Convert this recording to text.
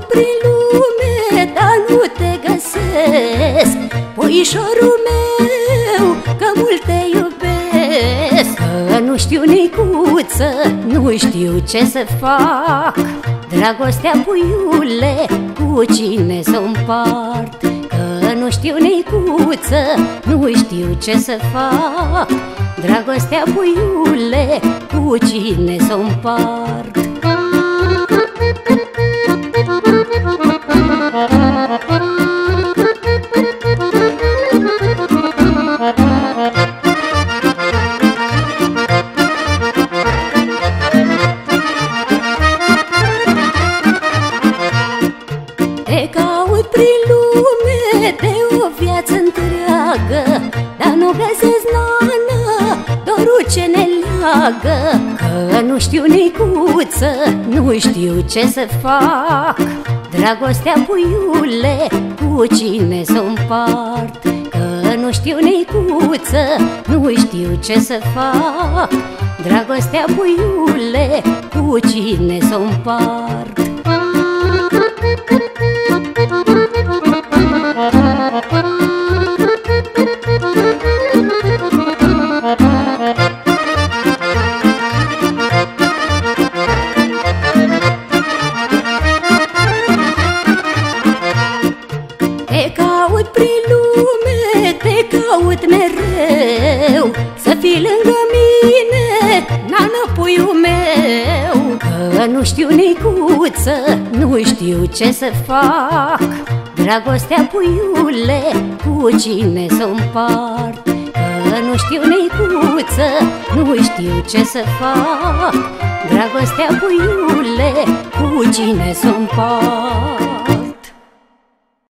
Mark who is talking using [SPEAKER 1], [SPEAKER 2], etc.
[SPEAKER 1] caut prin lume, dar nu te găsesc. Puișorul meu, că mult te iubesc. Că nu știu nicuță, nu știu ce să fac. Dragostea, puiule, cu cine să împart? Că nu știu nicuță, nu știu ce să fac. Dragostea, puiule, cu cine să împart? Prin lume de o viață întreagă Dar nu găsesc nană, dorul ce ne leagă. Că nu știu nicuță, nu știu ce să fac. Dragostea puiule, cu cine să o împart? Că nu știu nicuță, nu știu ce să fac. Dragostea puiule, cu cine să o împart prin lume, te caut mereu Să fii lângă mine, nană puiul meu. Că nu știu nicuță, nu știu ce să fac. Dragostea puiule, cu cine să o împart? Că nu știu nicuță, nu știu ce să fac. Dragostea puiule, cu cine să o împart